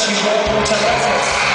Archie Walter Records.